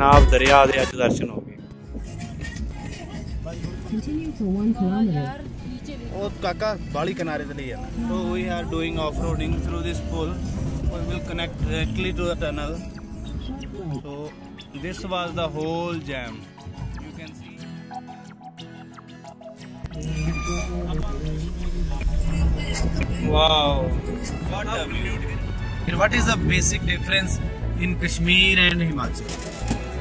जनाब दरिया दे अच दर्शन हो गए। काका बाड़ी किनारे चले जाना तो we are doing off roading through this pull we will connect directly to the tunnel so this was the whole jam you can see wow. What a beautiful what is the basic difference in kashmir and himachal?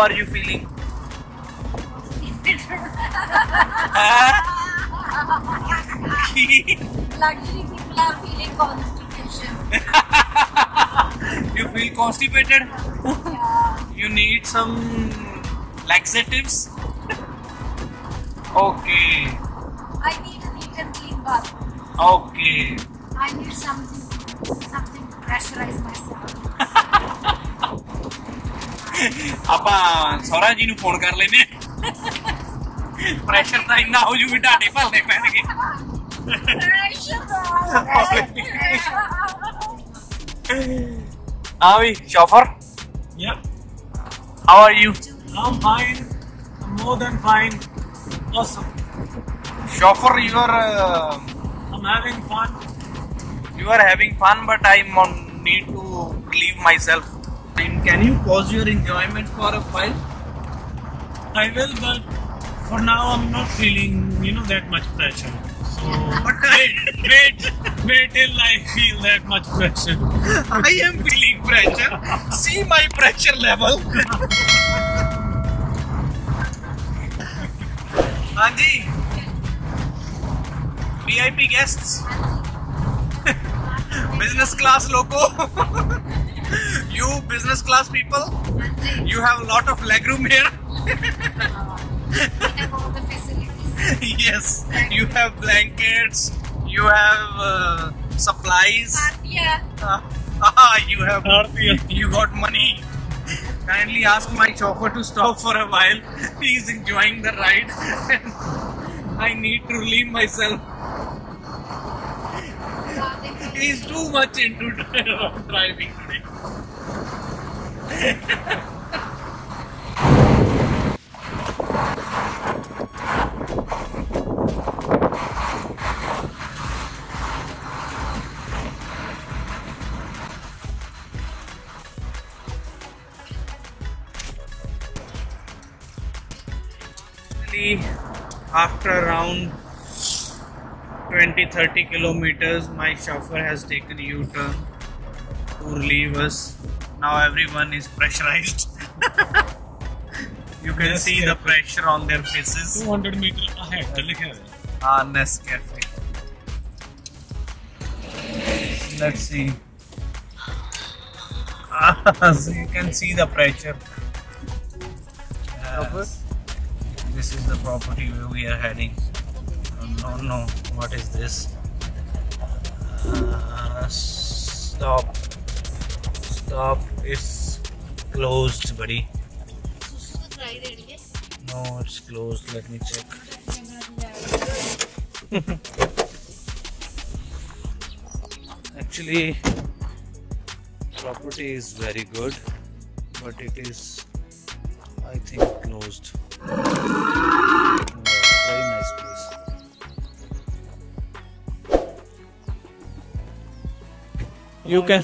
are you feeling? Luxury people are feeling constipation. you feel constipated? Yeah. you need some laxatives? okay, I need a neat and clean bath. okay. I need something, something to pressurize myself. ਆਪਾਂ ਸੌਰਾ ਜੀ ਨੂੰ phone ਕਰ ਲੈਨੇ pressure ਤਾਂ ਇੰਨਾ ਹੋ ਜੂ ਵੀ ਢਾਡੇ ਭਰਨੇ ਪੈਣਗੇ Pressure. ਹਾਂ ਵੀ chauffeur Yeah, how are you I'm fine. I'm more than fine. Awesome. Chauffeur, you are uh, I'm having fun. you are having fun, but I mon- need to leave myself. Can you pause your enjoyment for a while? I will, but for now I'm not feeling, you know, that much pressure. So wait, wait, wait till I feel that much pressure. I am feeling pressure. See my pressure level. Anji, VIP guests, business class loco. you business class people, you have a lot of legroom here. And all the facilities. yes, you have blankets, you have uh, supplies. Yeah. Ah, you have Artiya. you got money. Kindly ask my chauffeur to stop for a while. He is enjoying the ride. I need to relieve myself. He is too much into driving today. After around 20 30 kilometers, my chauffeur has taken a U turn to relieve us now everyone is pressurized. you can Nescafe. see the pressure on their faces. 200 meter ahead. Ah, Nescafe. Let's see. you can see the pressure. Yes. This is the property where we are heading. No, no, what is this? Uh, stop. आप इस close बड़ी। No it's close let me check actually property is very good but it is you can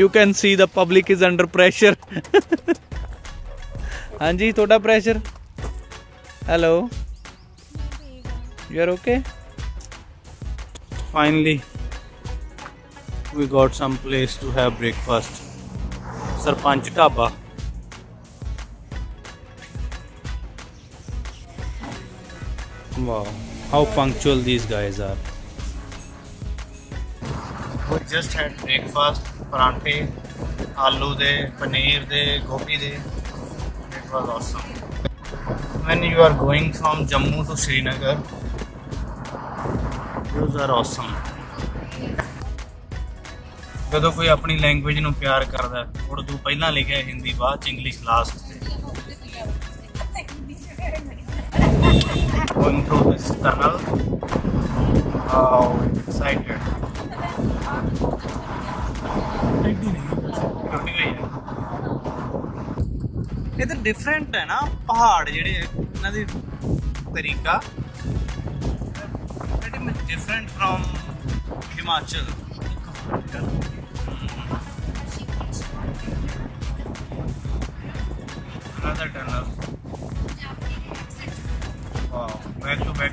you can see the public is under pressure. hanji thoda pressure. Hello. You are okay? Finally we got some place to have breakfast. Sarpanch dhaba. Wow how punctual these guys are. we just had breakfast ਪਰਾਂਠੇ ਆਲੂ ਦੇ ਪਨੀਰ ਦੇ ਗੋਭੀ ਦੇ it was awesome when you are going from Jammu to Srinagar views are awesome ਜਦੋਂ ਕੋਈ ਆਪਣੀ language ਨੂੰ ਪਿਆਰ ਕਰਦਾ ਹੈ, ਉਰਦੂ ਪਹਿਲਾਂ ਲਿਖਿਆ ਹਿੰਦੀ ਬਾਅਦ ਚ ਇੰਗਲਿਸ਼ ਲਾਸਟ ਤੇ going through this tunnel how excited Contact different तो है ना, पहाड़ जेडे इन्हां तरीका। Different from Himachal another tunnel wow, back to back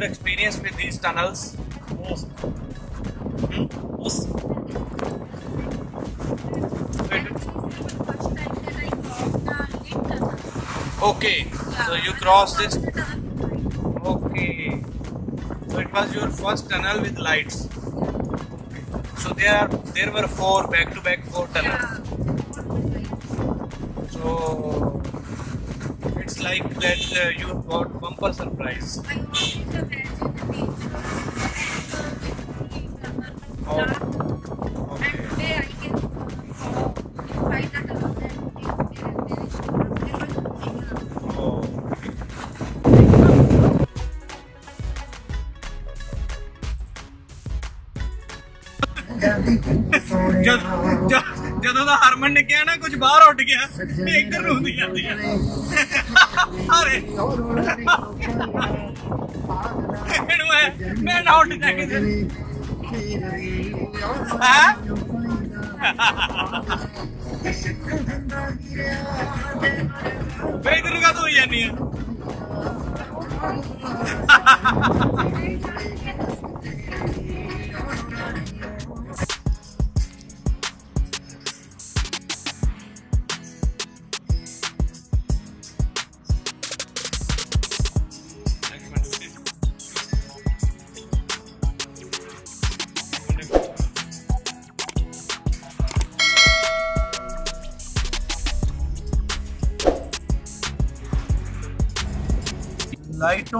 your experience with these tunnels? Most. Hmm? Most. Okay, yeah, so you cross this. Okay, so it was your first tunnel with lights. So there there were four back to back four tunnels. Yeah. got bumper surprise. Oh, okay. Oh. ਜਦ- ਜਦ- ਜਦੋਂ ਦਾ ਹਰਮਨ ਨੇ ਕਿਹਾ ਨਾ ਕੁਝ ਬਾਹਰ ਉੱਡ ਗਿਆ ਤੇ ਇੱਧਰ ਨੂੰ ਹੁੰਦੀ ਜਾਂਦੀ ਅਰੇ। ਮੈਨੂੰ ਐ ਮੈਂ ਨੋਟ ਨਾ ਕਿਸੇ ਹਾਂ? ਬੇਦਰ ਕਾ ਤੋਂ ਹੀ ਜਾਨੀ ਆ?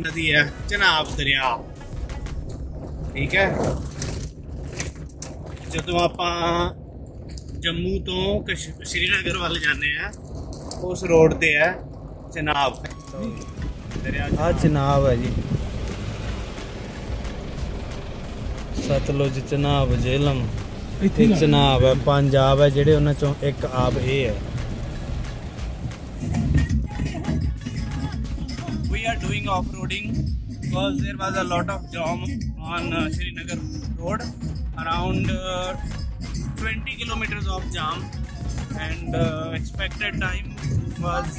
ਨਦੀ ਹੈ ਚਨਾਬ ਦਰਿਆ। ਠੀਕ ਹੈ? ਜਦੋਂ ਆਪਾਂ ਜੰਮੂ ਤੋਂ ਸ਼੍ਰੀਨਗਰ ਵੱਲ ਜਾਂਦੇ ਆ ਉਸ ਰੋਡ ਤੇ ਹੈ ਚਨਾਬ ਦਰਿਆ ਆ ਚਨਾਬ ਹੈ ਜੀ। ਸਤਲੁਜ ਚਨਾਬ ਜੇਲਮ। ਇੱਥੇ ਚਨਾਬ ਹੈ ਪੰਜਾਬ ਹੈ ਜਿਹੜੇ ਉਹਨਾਂ ਚੋਂ ਇੱਕ ਆਬ ਇਹ ਹੈ। doing off-roading because there was a lot of jam on uh, Srinagar road around uh, 20 kilometers of jam and uh, expected time was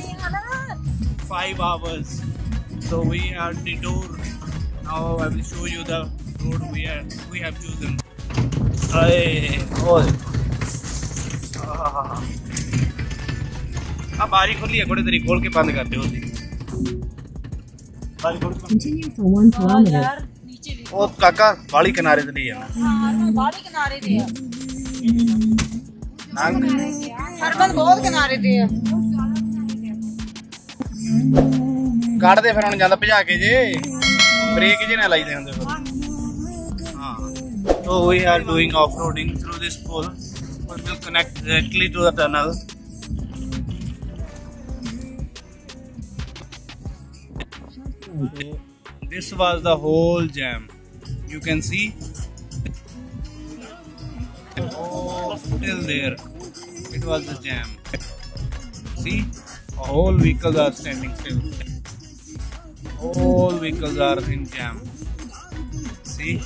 5 hours so we are detour now I will show you the road we are we have chosen Ay, oh. अब बारी खोली है थोड़ी देरी खोल के बंद कर दो Continue for one kilometer. ਉਹ ਕਾਕਾ ਵਾਲੀ ਕਿਨਾਰੇ ਤੇ ਨਹੀਂ ਜਾਣਾ ਬਾਹਲੀ ਕਿਨਾਰੇ ਤੇ ਆ ਨੰਗ ਹਰਬਲ ਬਹੁਤ ਕਿਨਾਰੇ ਤੇ ਆ ਕੱਢਦੇ ਫਿਰ ਹੁਣ ਜਾਂਦਾ ਭਜਾ ਕੇ ਜੇ ਬ੍ਰੇਕ ਜੇ ਨਾ ਲਾਈਦੇ ਹੁੰਦੇ ਫਿਰ ਹਾਂ so we are doing off-roading through this pole we will connect directly to the tunnel So, this was the whole jam. You can see. Oh still there. It was the jam. See? All vehicles are standing still. All vehicles are in jam. See?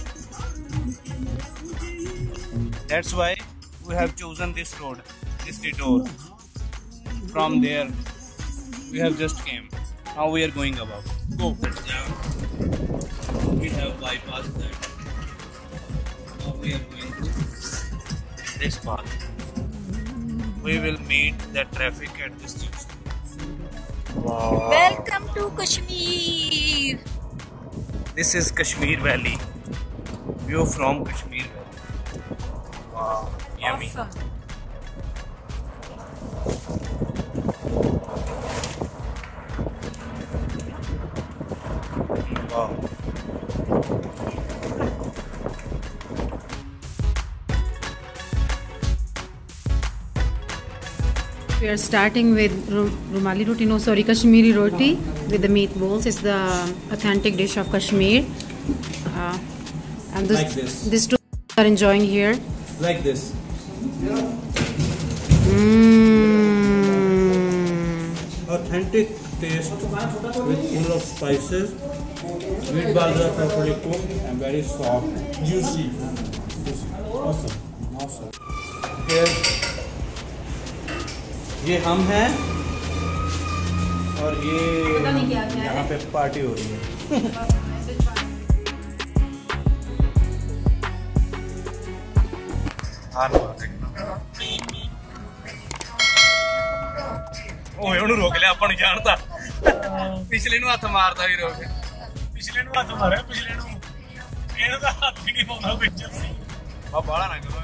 That's why we have chosen this road this detour. From there we have just came. Now we are going above Go down. We have bypassed that. Now we are going to this path. We will meet the traffic at this junction. Wow. Welcome to Kashmir. This is Kashmir Valley. View from Kashmir Valley. Wow. Awesome. Yummy. We are starting with Rumali roti, no sorry, Kashmiri roti with the meatballs. It's the authentic dish of Kashmir. Uh, and this, Like this. these two are enjoying here. Like this. Mm. Authentic taste with full of spices. Meatballs are properly cooked and very soft, juicy. Juicy. Awesome. Awesome. Here, ये हम हैं और ये यहाँ पे party हो रही है ਹਾਰ ਮਾਰ ਦੇਖਣਾ ਓਏ ਉਹਨੂੰ ਰੋਕ ਲਿਆ ਆਪਾਂ ਨੂੰ ਜਾਣਦਾ ਪਿਛਲੇ ਨੂੰ ਹੱਥ ਮਾਰਦਾ ਵੀ ਰੋਕ ਪਿਛਲੇ ਨੂੰ ਹੱਥ ਮਾਰਿਆ ਪਿਛਲੇ ਨੂੰ ਇਹਨੂੰ ਤਾਂ ਹੱਥ ਹੀ ਨਹੀਂ ਪਾਉਂਦਾ ਵਿੱਚ ਸੀ ਆ ਬਾਹਲਾ ਨਾ ਕਰੋ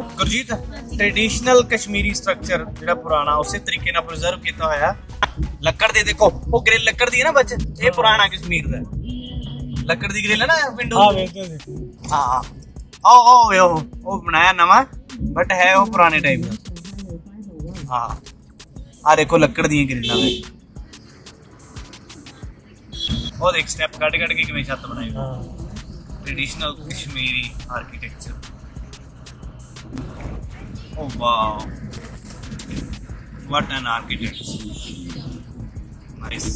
ਗੁਰਜੀਤ ਟ੍ਰੈਡੀਸ਼ਨਲ ਕਸ਼ਮੀਰੀ ਸਟਰਕਚਰ ਜਿਹੜਾ ਪੁਰਾਣਾ ਉਸੇ ਤਰੀਕੇ ਨਾਲ ਪ੍ਰੀਜ਼ਰਵ ਕੀਤਾ ਹੋਇਆ ਲੱਕੜ ਦੇ ਦੇਖੋ ਉਹ ਗ੍ਰਿਲ ਲੱਕੜ ਦੀ ਹੈ ਨਾ ਬੱਚ ਇਹ ਪੁਰਾਣਾ ਕਸ਼ਮੀਰ ਦਾ ਲੱਕੜ ਦੀ ਗ੍ਰਿਲ ਹੈ ਨਾ ਵਿੰਡੋ ਹਾਂ ਵੇਖਦੇ ਹਾਂ ਹਾਂ ਆਓ ਆਓ ਉਹ ਬਣਾਇਆ ਨਵਾਂ ਬਟ ਹੈ ਉਹ ਪੁਰਾਣੇ ਟਾਈਪ ਦਾ ਹਾਂ ਆ ਦੇਖੋ ਲੱਕੜ ਦੀਆਂ ਗ੍ਰਿਲਾਂ ਨੇ ਉਹ ਦੇਖ ਸਟੈਪ ਕੱਢ ਕੱਢ ਕੇ ਕਿਵੇਂ ਛੱਤ ਬਣਾਈ ਹਾਂ traditional Kashmiri architecture oh wow what an architect nice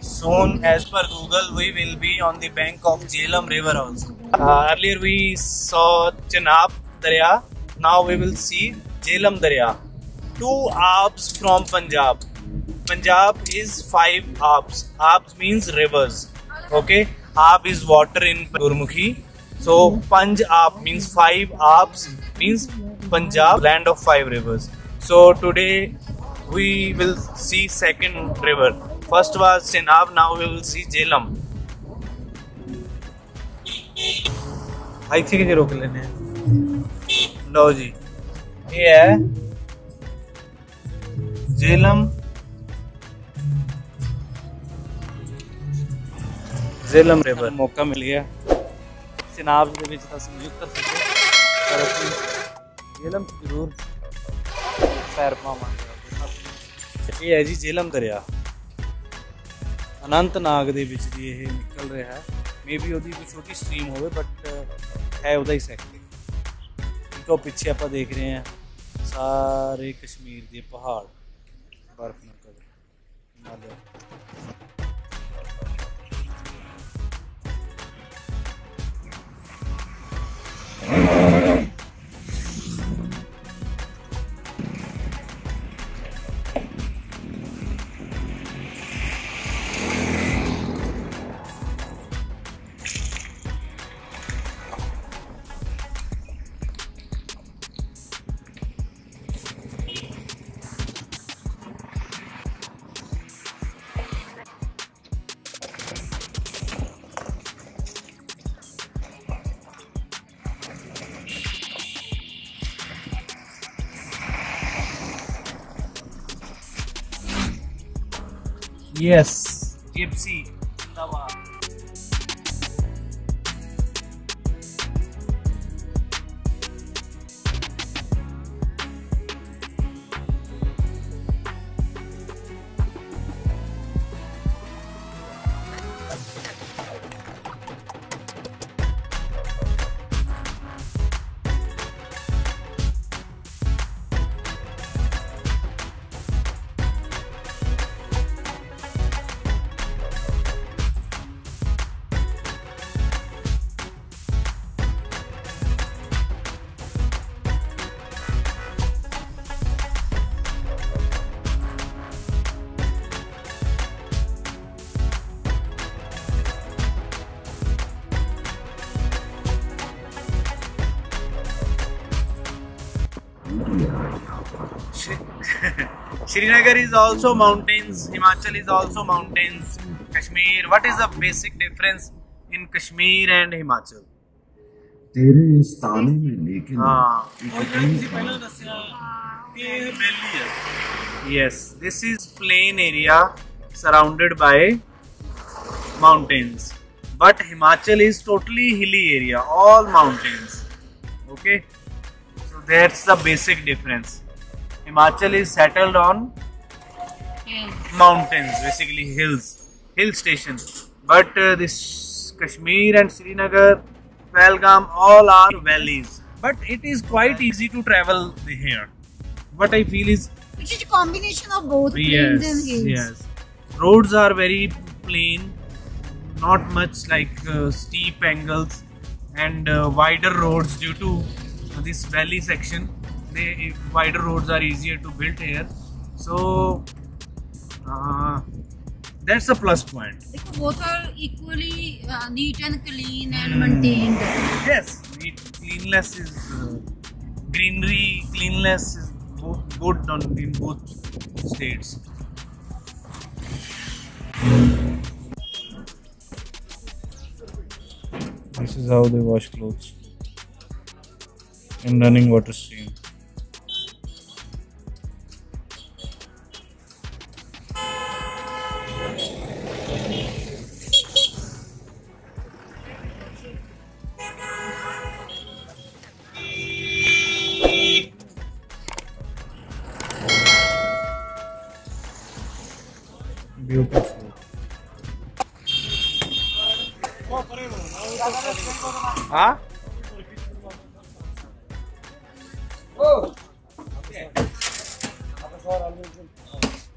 soon as per google we will be on the bank of jhelum river also uh, earlier we saw chenab darya now we will see Jhelum Darya. Two abs from Punjab. Punjab is five abs. Abs means rivers. Okay, aab is water in Gurmukhi so panj aab means five aab means Punjab land of five rivers so today we will see second river first was Chenab now we will see Jhelum आई थी कि रोक लेने लो जी ये है Jhelum. ਜ਼ੇਲਮ river. ਮੌਕਾ ਮਿਲ ਗਿਆ। ਚਨਾਬ ਦੇ ਵਿੱਚ ਤਾਂ ਅਸੀਂ ਉਤਰ ਸਕਦੇ ਪਰ ਅਸੀਂ ਜੇਲਮ ਜ਼ਰੂਰ ਪੈਰ ਪਾਵਾਂਗੇ। ਇਹ ਹੈ ਜੀ ਜੇਲਮ ਦਰਿਆ। ਅਨੰਤਨਾਗ ਦੇ ਵਿੱਚ ਜੀ ਇਹ ਨਿਕਲ ਰਿਹਾ ਹੈ। ਮੇਬੀ ਉਹਦੀ ਕੋਈ ਛੋਟੀ ਸਟ੍ਰੀਮ ਹੋਵੇ ਬਟ ਹੈ ਉਹਦਾ ਹੀ ਸੈਕਟਰ ਤੋਂ ਪਿੱਛੇ ਆਪਾਂ ਦੇਖ ਰਹੇ ਹਾਂ ਸਾਰੇ ਕਸ਼ਮੀਰ ਦੇ ਪਹਾੜ। ਬਰਫ਼ ਨਾਲ cover Himalaya. Yes, Gypsy. Srinagar is also mountains, Himachal is also mountains, Kashmir. What is the basic difference in Kashmir and Himachal? तेरे इस में लेकिन yes this is plain area surrounded by mountains. But himachal is totally hilly area all mountains. Okay? So that's the basic difference. Himachal is settled on mountains, basically hills, hill stations. But uh, this Kashmir and Srinagar, Pahalgam, all are valleys. But it is quite easy to travel here. What I feel is It is a combination of both plains and hills. yes. Roads are very plain, not much like uh, steep angles and uh, wider roads due to this valley section. They wider roads are easier to build here, so uh, that's a plus point. Because both are equally uh, neat and clean and maintained. Yes, neat, cleanliness is uh, greenery. Cleanliness is both good on in both states. This is how they wash clothes in running water stream.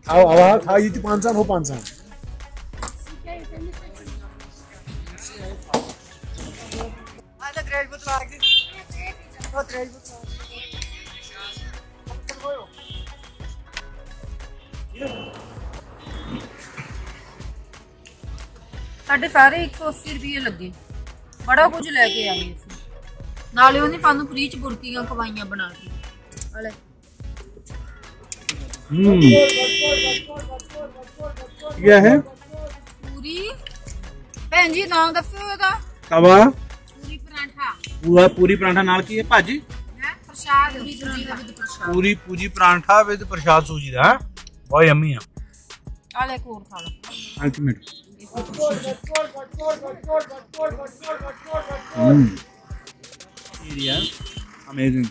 आवाज़ हाँ ये पाँच साल हो पाँच साल ਸਾਡੇ ਸਾਰੇ 180 ਰੁਪਏ ਲੱਗੇ ਬੜਾ ਕੁਝ ਲੈ ਕੇ ਆਏ ਅਸੀਂ ਨਾਲੇ ਉਹਨੇ ਸਾਨੂੰ ਫ੍ਰੀ ਚ ਬੁਰਕੀਆਂ ਖਵਾਈਆਂ ਬਣਾ ਕੇ ਹਲੇ क्या है ਪੂਰੀ ਭੈਣ ਜੀ ਨਾਮ ਦੱਸੋ ਇਹਦਾ तवा ਪੂਰੀ ਪਰਾਂਠਾ ਪੂਰਾ ਪੂਰੀ ਪਰਾਂਠਾ ਨਾਲ ਕੀ ਹੈ ਭਾਜੀ ਹੈ ਪ੍ਰਸ਼ਾਦ ਵੀ ਸੂਜੀ ਦਾ ਵੀ ਪ੍ਰਸ਼ਾਦ ਪੂਰੀ ਪੂਜੀ ਪਰਾਂਠਾ ਵਿਦ ਪ੍ਰਸ਼ਾਦ ਸੂਜੀ ਦਾ ਹੈਂ? ਬਹੁਤ ਯੰਮੀ ਆ ਆਲੇ ਕੋਰ ਖਾ ਲਓ ultimate hmm area amazing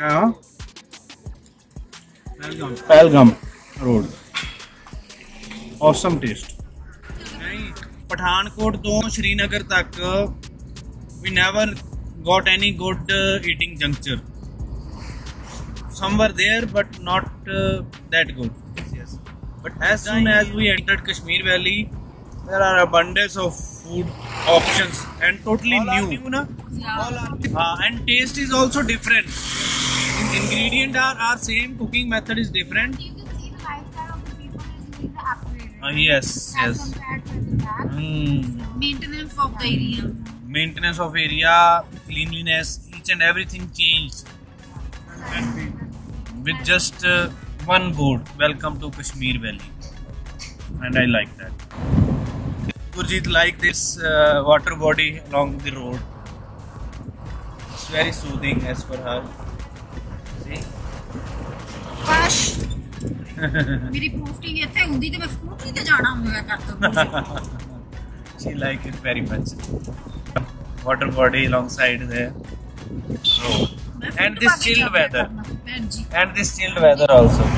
Harman Anantnag to क्या Pahalgam road awesome taste Pathankot ਤੋਂ ਸ਼੍ਰੀਨਗਰ ਤੱਕ we never got any good uh, eating juncture some were there but not uh, that good yes but as soon as we entered kashmir valley there are abundance of food options and totally new na uh, and taste is also different Ingredients are, are same, cooking method is different. You can see the lifestyle of the people is. Uh, yes, yes. compared. Mm. Maintenance of the area. Maintenance of area, cleanliness, each and everything changed. And with just uh, one board, welcome to Kashmir Valley. And I like that. Gurjit like this uh, water body along the road. It's very soothing as per her. See? ਕਾਸ਼ ਮੇਰੀ posting ਇੱਥੇ ਹੁੰਦੀ ਤੇ ਮੈਂ ਸਕੂਟਰੀ ਤੇ ਜਾਣਾ ਹੋਇਆ ਕਰਦਾ She like it very much. Water body alongside there. Road. And this chilled weather. ਭੈਣ ਜੀ And this chilled weather also.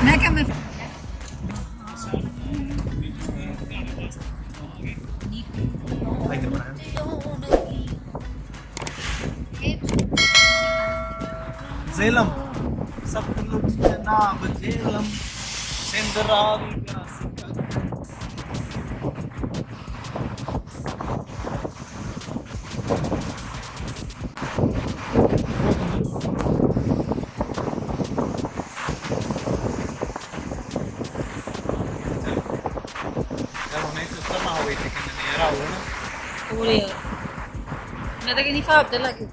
الراضي هويتك انني اراونا وليه أنا ده كان يفهم ده لكن